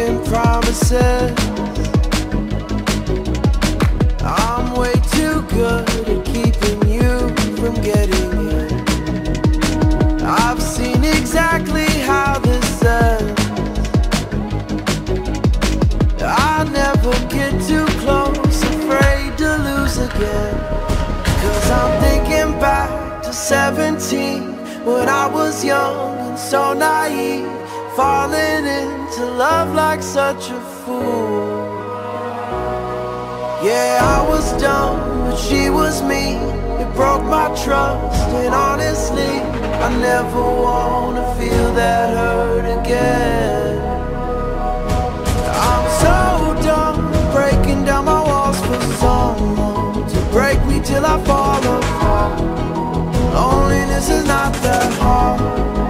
broken promises. I'm way too good at keeping you from getting in. I've seen exactly how this ends. I never get too close, afraid to lose again. Cause I'm thinking back to 17 when I was young and so naive, falling into love like such a fool. Yeah, I was dumb, but she was me. It broke my trust, and honestly, I never wanna feel that hurt again. I'm so dumb, breaking down my walls for someone to break me till I fall apart. Loneliness is not that hard.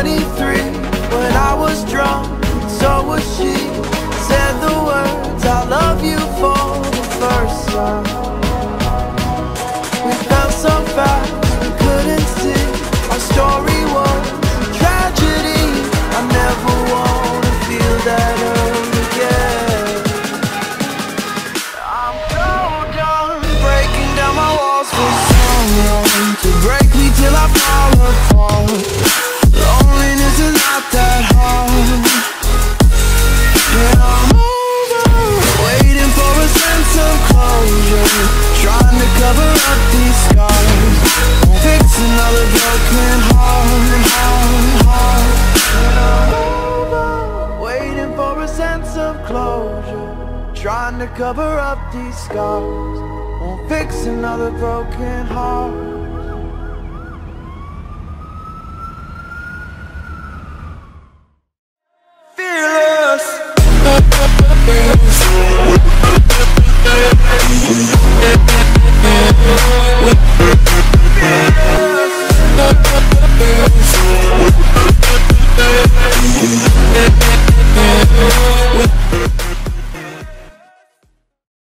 23 when I was drunk, so was she. Said the words, I love you for the first time. We felt so fast, we couldn't see. Our story was a tragedy. I never wanna feel that hurt again. I'm so done breaking down my walls for someone to break me till I fall apart. Trying to cover up these scars. Fix another broken heart, heart, heart. Waiting for a sense of closure. Trying to cover up these scars. Won't fix another broken heart.